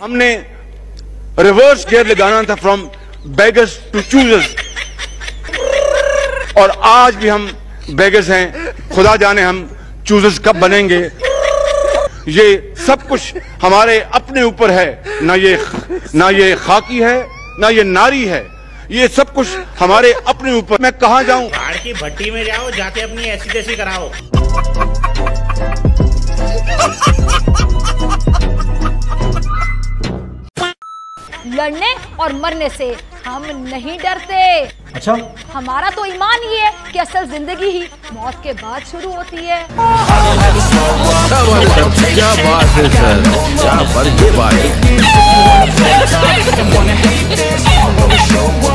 हमने reverse gear लगाना था फ्रॉम बेगर्स टू चूजर्स और आज भी हम बेगर्स हैं। खुदा जाने हम चूजर्स कब बनेंगे। ये सब कुछ हमारे अपने ऊपर है। ना ये ना ये खाकी है, ना ये नारी है। ये सब कुछ हमारे अपने ऊपर। मैं कहा जाऊँ? की भट्टी में जाओ, जाके अपनी ऐसी कराओ। लड़ने और मरने से हम नहीं डरते। अच्छा। हमारा तो ईमान ये है कि असल ज़िंदगी ही मौत के बाद शुरू होती है। क्या बात है सर? क्या बात है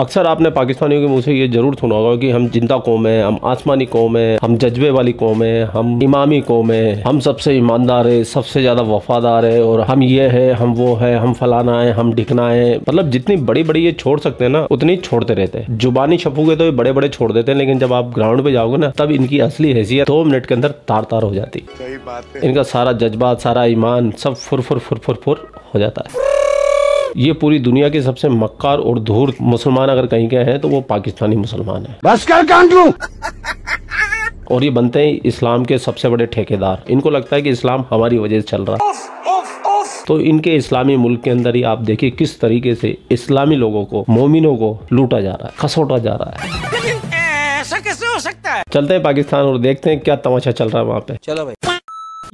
अक्सर आपने पाकिस्तानियों के मुँह से ये ज़रूर सुना होगा कि हम ज़िंदा कौम है हम आसमानी कौम है हम जज्बे वाली कौम है हम इमामी कौम है हम सबसे ईमानदार है सबसे ज़्यादा वफादार है और हम ये है हम वो है हम फलाना है हम ढिकना है। मतलब जितनी बड़ी बड़ी ये छोड़ सकते हैं ना उतनी छोड़ते रहते हैं। जुबानी छपूगे तो ये बड़े बड़े छोड़ देते हैं लेकिन जब आप ग्राउंड पे जाओगे ना तब इनकी असली हैसियत दो मिनट के अंदर तार तार हो जाती। है। इनका सारा जज्बात सारा ईमान सब फुर फुर फुर फुर फुर हो जाता है। ये पूरी दुनिया के सबसे मक्कार और धूर मुसलमान अगर कहीं के हैं तो वो पाकिस्तानी मुसलमान है। बस कर कांटू और ये बनते हैं इस्लाम के सबसे बड़े ठेकेदार। इनको लगता है कि इस्लाम हमारी वजह से चल रहा है। तो इनके इस्लामी मुल्क के अंदर ही आप देखिए किस तरीके से इस्लामी लोगों को मोमिनों को लूटा जा रहा है खसोटा जा रहा है। ऐसा कैसे हो सकता है? चलते हैं पाकिस्तान और देखते हैं क्या तमाशा चल रहा है वहाँ पे।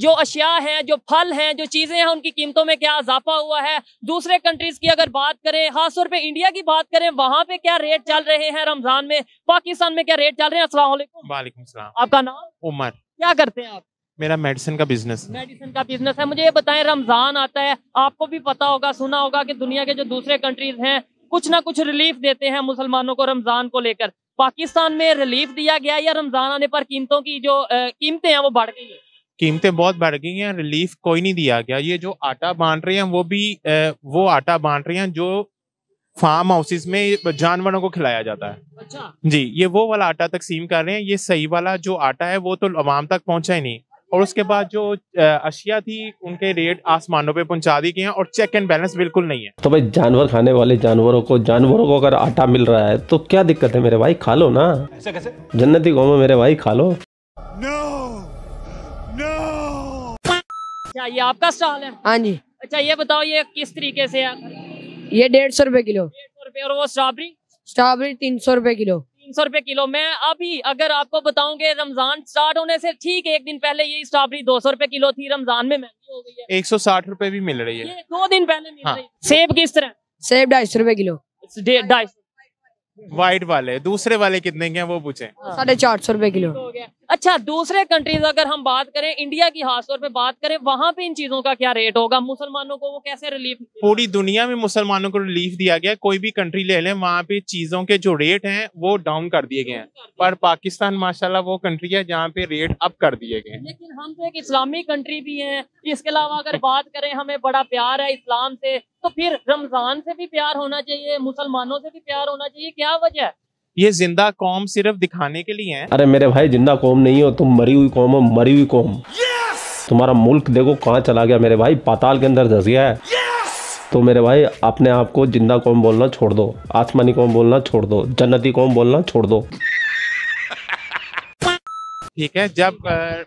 जो अशिया हैं जो फल हैं जो चीज़ें हैं उनकी कीमतों में क्या इजाफा हुआ है? दूसरे कंट्रीज़ की अगर बात करें खासतौर पे इंडिया की बात करें वहाँ पे क्या रेट चल रहे हैं रमज़ान में? पाकिस्तान में क्या रेट चल रहे हैं? अस्सलाम वालेकुम। आपका नाम? उमर। क्या करते हैं आप? मेरा मेडिसिन का बिज़नेस मेडिसिन का बिज़नेस है। मुझे ये बताएँ रमज़ान आता है आपको भी पता होगा सुना होगा कि दुनिया के जो दूसरे कंट्रीज़ हैं कुछ ना कुछ रिलीफ देते हैं मुसलमानों को रमज़ान को लेकर। पाकिस्तान में रिलीफ दिया गया या रमज़ान आने पर कीमतों की जो कीमतें हैं वो बढ़ गई है। कीमतें बहुत बढ़ गई हैं रिलीफ कोई नहीं दिया गया। ये जो आटा बांट रहे हैं वो भी वो आटा बांट रहे हैं जो फार्म हाउसेस में जानवरों को खिलाया जाता है। अच्छा। जी ये वो वाला आटा तकसीम कर रहे हैं ये सही वाला जो आटा है वो तो आवाम तक पहुँचा ही नहीं। और उसके बाद जो अशिया थी उनके रेट आसमानों पे पहुँचा दी गए हैं और चेक एंड बैलेंस बिल्कुल नहीं है। तो भाई जानवर खाने वाले जानवरों को जानवरों को अगर आटा मिल रहा है तो क्या दिक्कत है मेरे भाई? खा लो ना। ऐसे कैसे? जन्नती कौम मेरे भाई खा लो। अच्छा ये आपका स्टॉल है? हाँ जी। अच्छा ये बताओ ये किस तरीके से है? ये डेढ़ सौ रुपए किलो। डेढ़ सौ रुपए और वो स्ट्रॉबेरी? स्ट्रॉबेरी तीन सौ रुपए किलो। तीन सौ रुपए किलो। मैं अभी अगर आपको बताऊँ कि रमज़ान स्टार्ट होने से ठीक एक दिन पहले ये स्ट्रॉबेरी दो सौ रुपए किलो थी रमज़ान में महँगी हो गई है। एक सौ साठ रुपए भी मिल रही है। ये दो दिन पहले मिल हाँ। रही सेब किस तरह? सेब ढाई सौ रुपए किलो। ढाई सौ। वाइट वाले दूसरे वाले कितने के हैं वो पूछे। साढ़े चार सौ रुपए किलो। अच्छा दूसरे कंट्रीज़ अगर हम बात करें इंडिया की खास तौर पे बात करें वहाँ पे इन चीज़ों का क्या रेट होगा? मुसलमानों को वो कैसे रिलीफ पूरी दुनिया में मुसलमानों को रिलीफ दिया गया। कोई भी कंट्री ले लें वहाँ पे चीज़ों के जो रेट हैं वो डाउन कर दिए गए हैं। पर पाकिस्तान माशाल्लाह वो कंट्री है जहाँ पे रेट अप कर दिए गए लेकिन हम तो एक इस्लामी कंट्री भी है। इसके अलावा अगर बात करें हमें बड़ा प्यार है इस्लाम से। तो फिर रमज़ान से भी प्यार होना चाहिए मुसलमानों से भी प्यार होना चाहिए क्या वजह? है ये ज़िंदा कौम सिर्फ़ दिखाने के लिए है। अरे मेरे भाई ज़िंदा कौम नहीं हो तुम मरी हुई कौम हो मरी हुई कौम। तुम्हारा मुल्क देखो कहाँ चला गया मेरे भाई पाताल के अंदर धस गया है। तो मेरे भाई अपने आप को ज़िंदा कौम बोलना छोड़ दो आसमानी कौम बोलना छोड़ दो जन्नती कौम बोलना छोड़ दो। ठीक है जब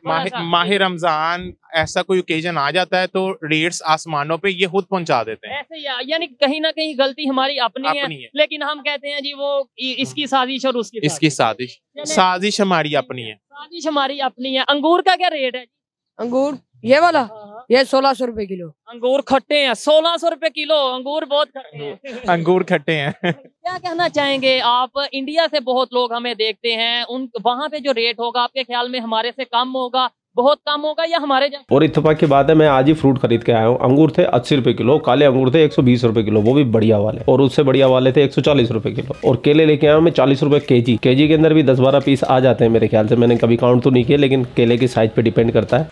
माह माह रमज़ान ऐसा कोई ओकेजन आ जाता है तो रेट्स आसमानों पे ये खुद पहुँचा देते हैं। ऐसे या, यानी कहीं ना कहीं गलती हमारी अपनी, अपनी है, है। लेकिन हम कहते हैं जी वो इसकी साजिश और उसकी इसकी साजिश। साजिश। हमारी अपनी है। साजिश हमारी अपनी है। अंगूर का क्या रेट है अंगूर ये वाला? ये सोलह सौ रुपये किलो। अंगूर खट्टे हैं सोलह सौ रुपए किलो अंगूर बहुत खट्टे हैं। अंगूर खट्टे हैं। क्या कहना चाहेंगे आप? इंडिया से बहुत लोग हमें देखते हैं उन वहाँ पे जो रेट होगा आपके ख्याल में हमारे से कम होगा बहुत कम होगा या हमारे और इत्तेफाक की बात है मैं आज ही फ्रूट खरीद के आया हूँ। अंगूर थे अस्सी रुपए किलो काले अंगूर थे एक सौ बीस रुपए किलो वो भी बढ़िया वाले। और उससे बढ़िया वाले थे एक सौ चालीस रुपए किलो। और केले लेके आया हूँ मैं चालीस रुपए के जी के जी के अंदर भी दस बारह पीस आ जाते हैं मेरे ख्याल से मैंने कभी काउंट तो नहीं किया लेकिन केले की साइज़ पे डिपेंड करता है।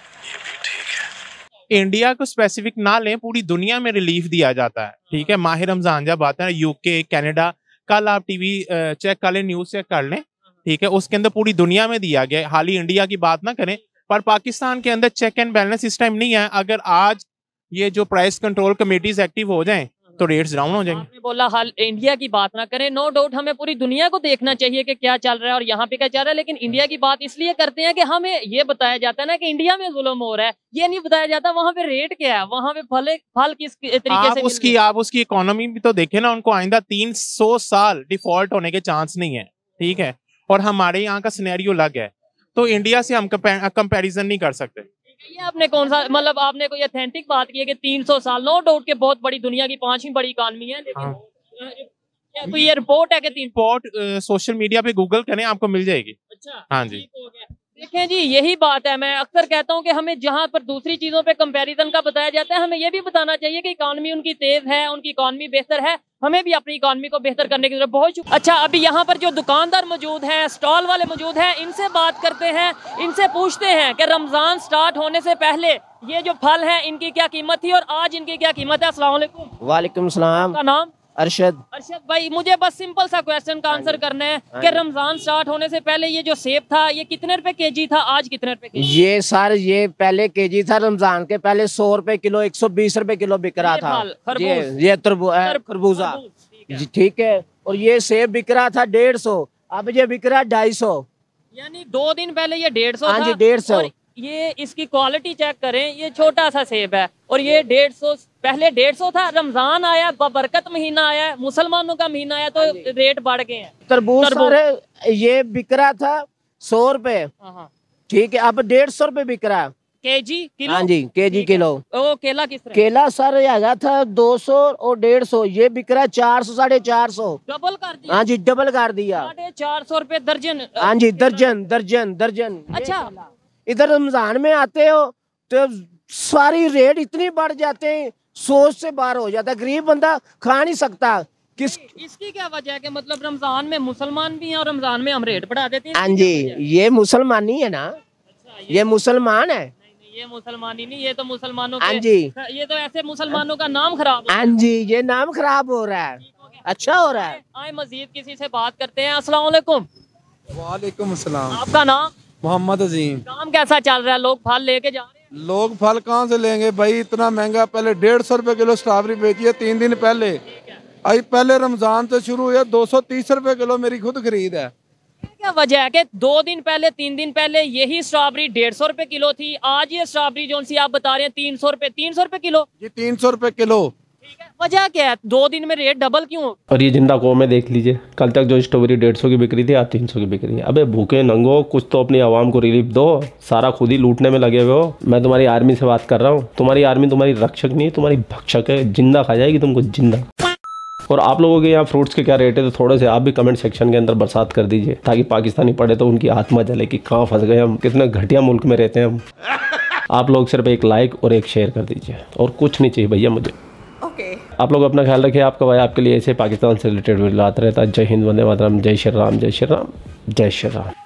इंडिया को स्पेसिफिक ना लें पूरी दुनिया में रिलीफ दिया जाता है। ठीक है माहिर रमज़ान जब आता है यूके कनाडा कल आप टीवी चेक कर लें न्यूज़ चेक कर लें ठीक है उसके अंदर पूरी दुनिया में दिया गया हाल ही इंडिया की बात ना करें पर पाकिस्तान के अंदर चेक एंड बैलेंस इस टाइम नहीं है। अगर आज ये जो प्राइस कंट्रोल कमेटीज एक्टिव हो जाएँ तो रेट्स डाउन हो जाएँगे। आपने बोला हाल इंडिया की बात ना करें। नो डाउट हमें पूरी दुनिया को देखना चाहिए कि क्या चल रहा है और यहाँ पे क्या चल रहा है। लेकिन इंडिया की बात इसलिए करते हैं कि हमें ये बताया जाता है ना कि इंडिया में जुल्म हो रहा है। ये नहीं बताया जाता वहाँ पे रेट क्या है वहाँ पे फल फल किस तरीके आप से उसकी आप उसकी इकोनॉमी भी तो देखे ना उनको आइंदा तीन सौ साल डिफ़ॉल्ट होने के चांस नहीं है ठीक है? और हमारे यहाँ का सिनेरियो अलग है। तो इंडिया से हम कंपेरिजन नहीं कर सकते। ये आपने कौन सा मतलब आपने कोई अथेंटिक बात की है कि 300 साल नो डाउट के बहुत बड़ी दुनिया की पांचवी बड़ी इकानमी है लेकिन हाँ। तो ये रिपोर्ट है कि तीन रिपोर्ट सोशल मीडिया पे गूगल करें आपको मिल जाएगी अच्छा हाँ जी हो गया। देखें जी यही बात है। मैं अक्सर कहता हूँ कि हमें जहाँ पर दूसरी चीज़ों पे कंपैरिजन का बताया जाता है हमें ये भी बताना चाहिए कि इकानमी उनकी तेज है उनकी इकानमी बेहतर है। हमें भी अपनी इकानमी को बेहतर करने की ज़रूरत बहुत अच्छा अभी यहाँ पर जो दुकानदार मौजूद हैं स्टॉल वाले मौजूद हैं इनसे बात करते हैं इनसे पूछते हैं कि रमज़ान स्टार्ट होने से पहले ये जो फल है इनकी क्या कीमत थी और आज इनकी क्या कीमत है? अस्सलाम वालेकुम सलाम। आपका नाम? अरशद। अरशद भाई मुझे बस सिंपल सा क्वेश्चन का आंसर करना है कि रमज़ान स्टार्ट होने से पहले ये जो सेब था ये कितने रुपए केजी था? आज कितने रुपए केजी? ये सर ये पहले केजी था रमज़ान के। पहले सौ रुपए किलो एक सौ बीस रुपए किलो बिक रहा था। ये ये तरबू- खरबूजा ठीक है। जी, ठीक है। और ये सेब बिक रहा था डेढ़ सौ। अब ये बिक रहा है ढाई सौ। यानी दो दिन पहले ये डेढ़ सौ हाँ जी, 150 और ये इसकी क्वालिटी चेक करें ये छोटा सा सेब है और ये डेढ़ सौ पहले डेढ़ सौ था रमज़ान आया बरकत महीना आया मुसलमानों का महीना आया तो रेट बढ़ गए हैं। तरबूज। सर ये बिक रहा था सौ रुपए। हाँ, हाँ। ठीक है अब डेढ़ सौ रुपए बिक रहा है केजी किलो? हाँ जी केजी ठीक किलो। ओ केला किस तरह? केला सर हैगा था दो सौ और डेढ़ सौ ये बिक रहा है चार सौ साढ़े चार सौ। डबल कर दिया? हाँ जी डबल कर दिया। साढ़े चार सौ रुपए दर्जन हाँ जी दर्जन दर्जन दर्जन। अच्छा। इधर रमज़ान में आते हो तो सारी रेट इतनी बढ़ जाते हैं सोच से बाहर हो जाता है। गरीब बंदा खा नहीं सकता। किस इसकी क्या वजह है कि मतलब रमज़ान में मुसलमान भी हैं और रमज़ान में हम रेट बढ़ा देते हैं? हाँ जी ये मुसलमान ही है ना। अच्छा, ये ये मुसलमान है। नहीं, नहीं, ये मुसलमानी नहीं ये तो मुसलमानों हाँ जी। ये तो ऐसे मुसलमानों का नाम खराब हाँ जी ये नाम खराब हो रहा है। अच्छा हो रहा है। आए मजीद किसी से बात करते हैं। अस्सलाम वालेकुम। वालेकुम आपका नाम? मोहम्मद अजीम। काम कैसा चल रहा है? लोग फल लेके जा हैं लोग फल कहाँ से लेंगे? भाई इतना महँगा पहले डेढ़ सौ रुपये किलो स्ट्रॉबेरी बेची है तीन दिन पहले। अभी पहले रमज़ान से शुरू हुआ दो सौ तीस रुपये किलो मेरी खुद खरीद है। क्या वजह है कि दो दिन पहले तीन दिन पहले यही स्ट्रॉबेरी डेढ़ सौ रुपये किलो थी? आज ये स्ट्रॉबेरी जो सी आप बता रहे हैं तीन सौ रुपये तीन सौ रुपये किलो? जी तीन सौ रुपये किलो। वजह क्या है? दो दिन में रेट डबल क्यों और ये ज़िंदा कौम है, देख लीजिए। कल तक जो स्ट्रॉबेरी डेढ़ सौ की बिक्री थी, आज तीन सौ की बिक्री है। अबे भूखे नंगो कुछ तो अपनी आवाम को रिलीफ दो। सारा खुद ही लूटने में लगे हुए हो। मैं तुम्हारी आर्मी से बात कर रहा हूँ। तुम्हारी आर्मी तुम्हारी रक्षक नहीं है तुम्हारी भक्षक है। ज़िंदा खा जाएगी तुमको, ज़िंदा। और आप लोगों के यहाँ फ्रूट्स के क्या रेट है तो थोड़े से आप भी कमेंट सेक्शन के अंदर बरसात कर दीजिए। ताकि पाकिस्तानी पढ़े तो उनकी आत्मा जले कि कहाँ फंस गए हम, कितने घटिया मुल्क में रहते हैं हम। आप लोग सिर्फ़ एक लाइक और एक शेयर कर दीजिए। और कुछ नहीं चाहिए भैया मुझे। आप लोग अपना ख्याल रखिए, आपका भाई आपके लिए ऐसे पाकिस्तान से रिलेटेड वीडियो आता रहता है। जय हिंद, वंदे मातरम, जय श्री राम, जय श्री राम, जय श्री राम।